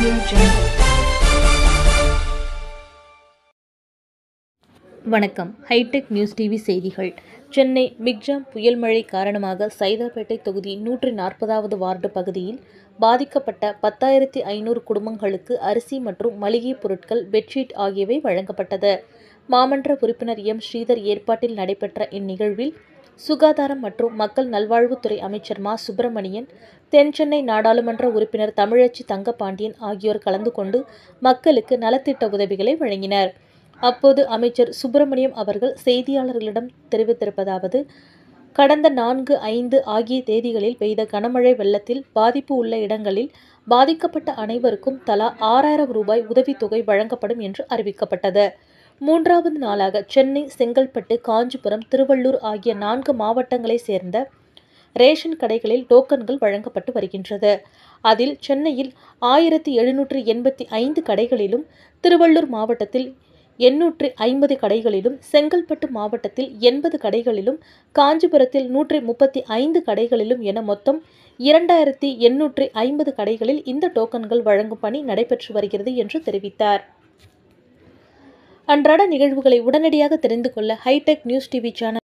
Audio Jungle. வணக்கம். Hitech news TV செய்திகள். Chennai Michaung புயல் மழை காரணமாக சைதாப்பேட்டை தொகுதி நூற்றி நாற்பதாவது வார்டு பகுதியில் பாதிக்கப்பட்ட பத்தாயிரத்தி ஐநூறு குடும்பங்களுக்கு அரிசி மற்றும் மளிகை பொருட்கள் பெட்ஷீட் ஆகியவை வழங்கப்பட்டது. மாமன்ற உறுப்பினர் எம். ஸ்ரீதர் ஏற்பாட்டில் நடைபெற்ற இந்நிகழ்வில் சுகாதாரம் மற்றும் மக்கள் நல்வாழ்வுத்துறை அமைச்சர் மா. சுப்பிரமணியன் தென்சென்னை நாடாளுமன்ற உறுப்பினர் தமிழச்சி தங்கபாண்டியன் ஆகியோர் கலந்து கொண்டு மக்களுக்கு நலத்திட்ட உதவிகளை வழங்கினர். அப்போது அமைச்சர் சுப்பிரமணியம் அவர்கள் செய்தியாளர்களிடம் தெரிவித்திருப்பதாவது கடந்த நான்கு ஐந்து ஆகிய தேதிகளில் பெய்த கனமழை வெள்ளத்தில் பாதிப்பு உள்ள இடங்களில் பாதிக்கப்பட்ட அனைவருக்கும் தலா ஆறாயிரம் ரூபாய் உதவித்தொகை வழங்கப்படும் என்று அறிவிக்கப்பட்டது. மூன்றாவது நாளாக சென்னை செங்கல்பட்டு காஞ்சிபுரம் திருவள்ளூர் ஆகிய நான்கு மாவட்டங்களைச் சேர்ந்த ரேஷன் கடைகளில் டோக்கன்கள் வழங்கப்பட்டு வருகின்றது. அதில் சென்னையில் ஆயிரத்தி எழுநூற்று எண்பத்தி ஐந்து கடைகளிலும் திருவள்ளூர் மாவட்டத்தில் எண்ணூற்று ஐம்பது கடைகளிலும் செங்கல்பட்டு மாவட்டத்தில் எண்பது கடைகளிலும் காஞ்சிபுரத்தில் நூற்றி முப்பத்தி ஐந்து கடைகளிலும் என மொத்தம் இரண்டாயிரத்தி எண்ணூற்று ஐம்பது கடைகளில் இந்த டோக்கன்கள் வழங்கும் பணி நடைபெற்று வருகிறது என்று தெரிவித்தார். அன்றாட நிகழ்வுகளை உடனடியாக தெரிந்து கொள்ள ஹைடெக் நியூஸ் டிவி சேனல்